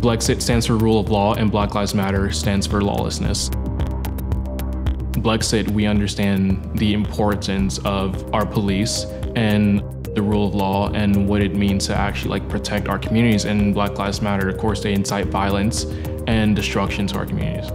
Blexit stands for rule of law and Black Lives Matter stands for lawlessness. Blexit, we understand the importance of our police and the rule of law and what it means to actually like protect our communities and Black Lives Matter. Of course, they incite violence and destruction to our communities.